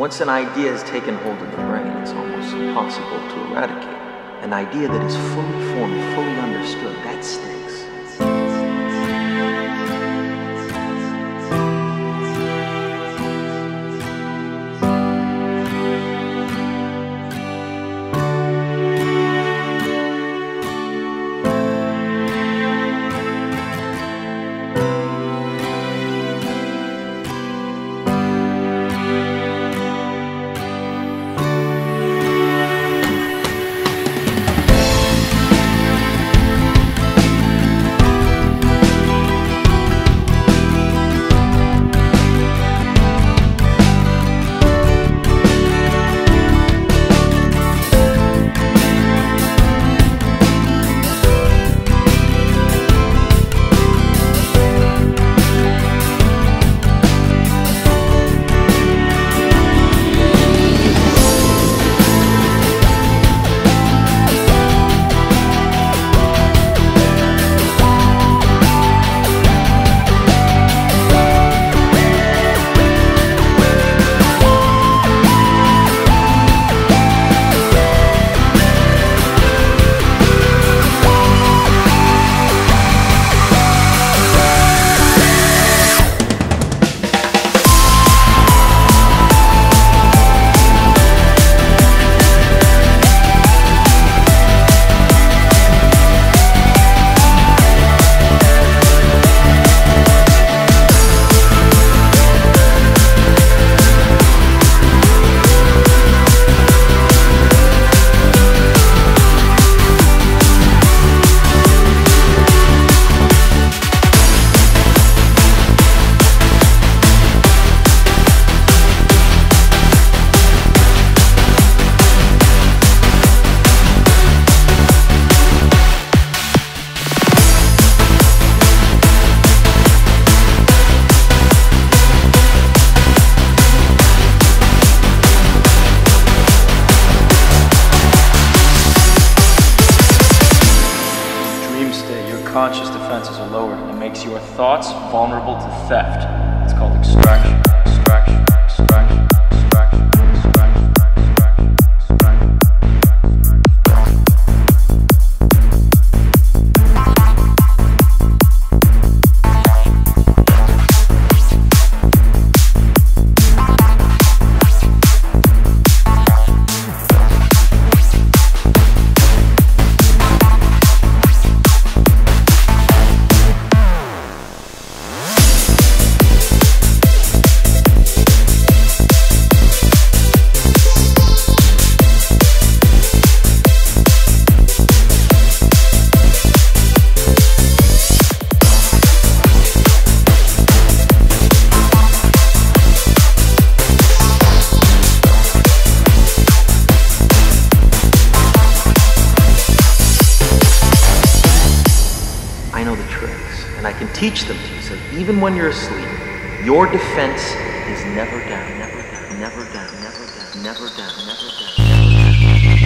Once an idea has taken hold of the brain, it's almost impossible to eradicate. An idea that is fully formed, fully understood, conscious defenses are lowered and it makes your thoughts vulnerable to theft. It's called extraction. Extraction. Teach them to you. So even when you're asleep, your defense is never down, never down, never down, never down, never down, never down. Never down.